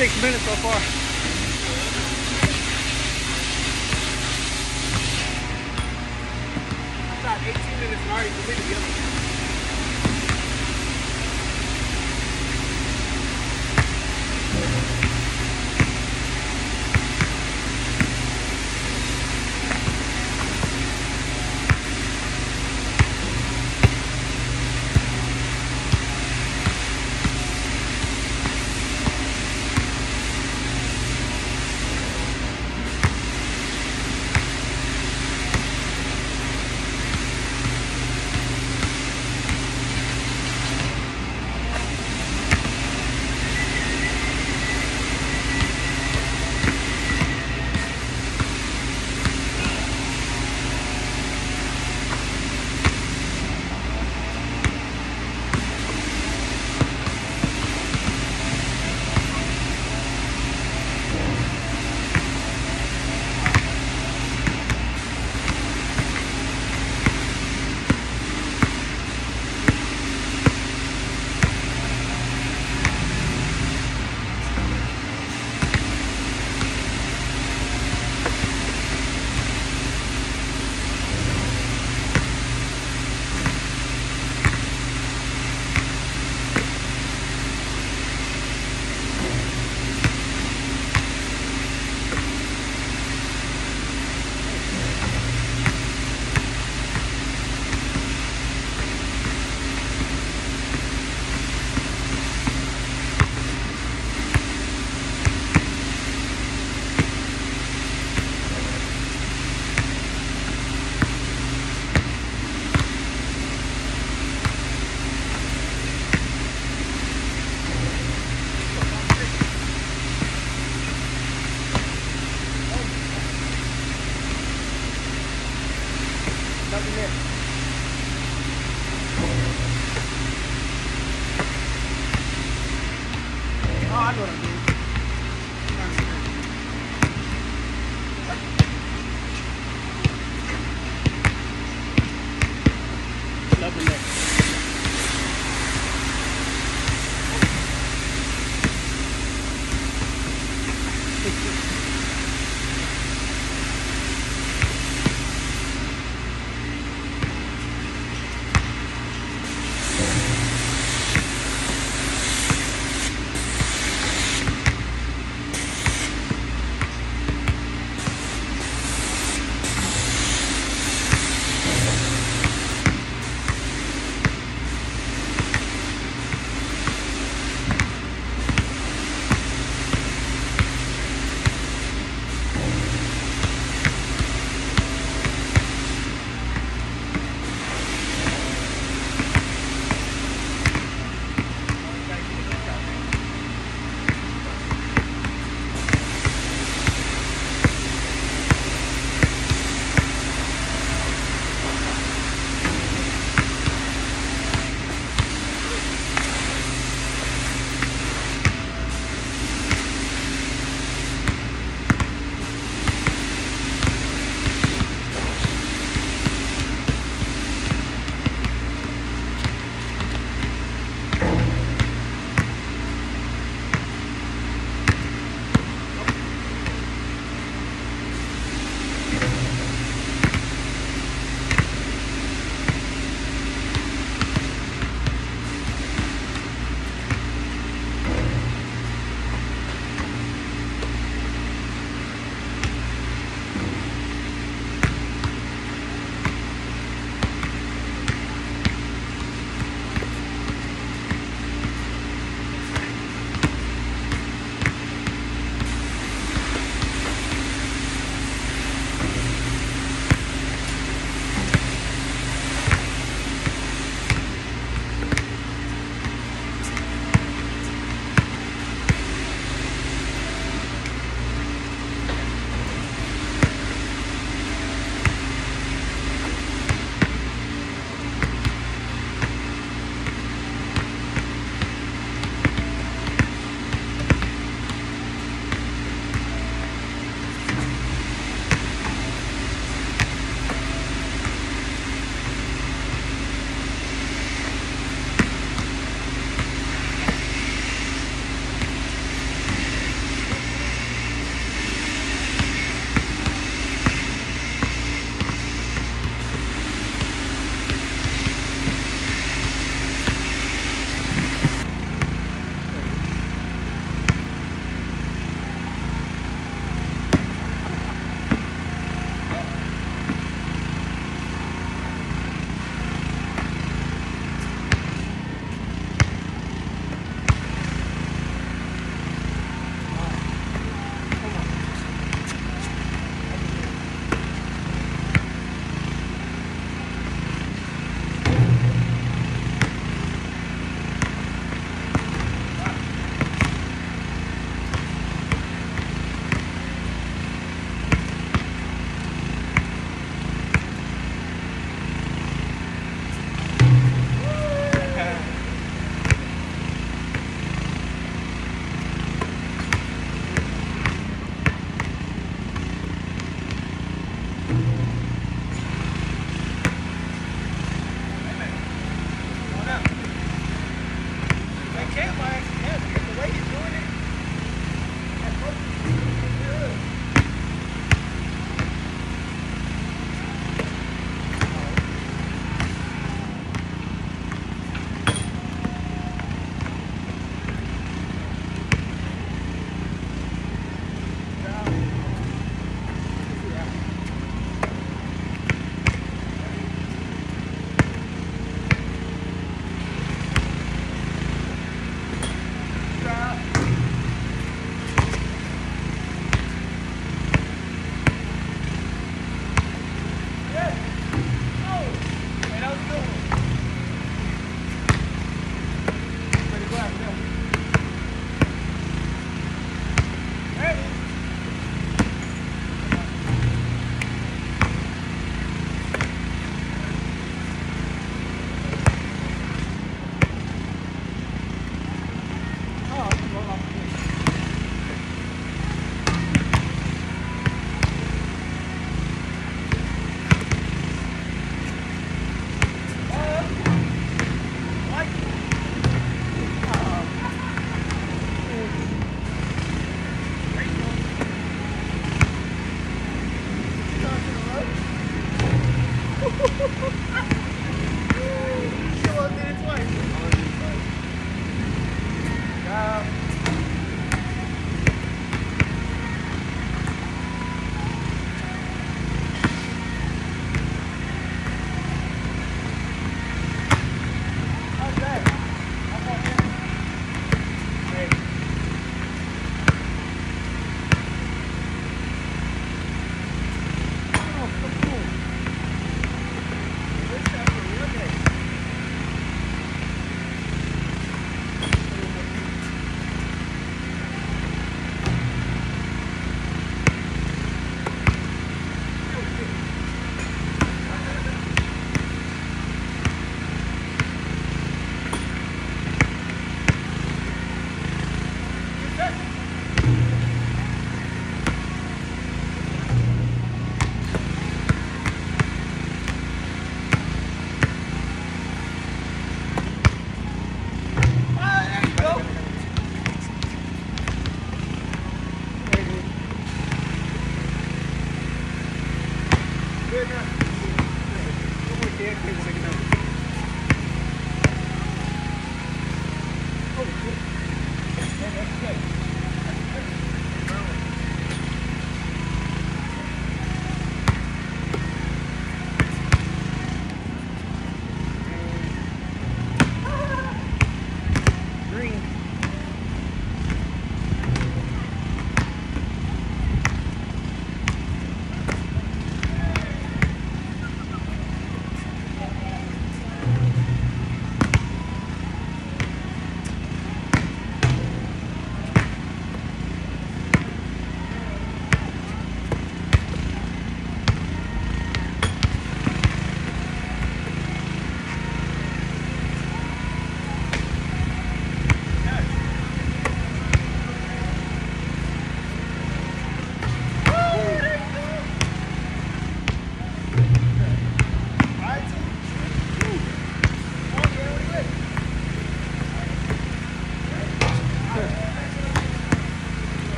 Six minutes so far. agora.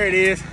There it is.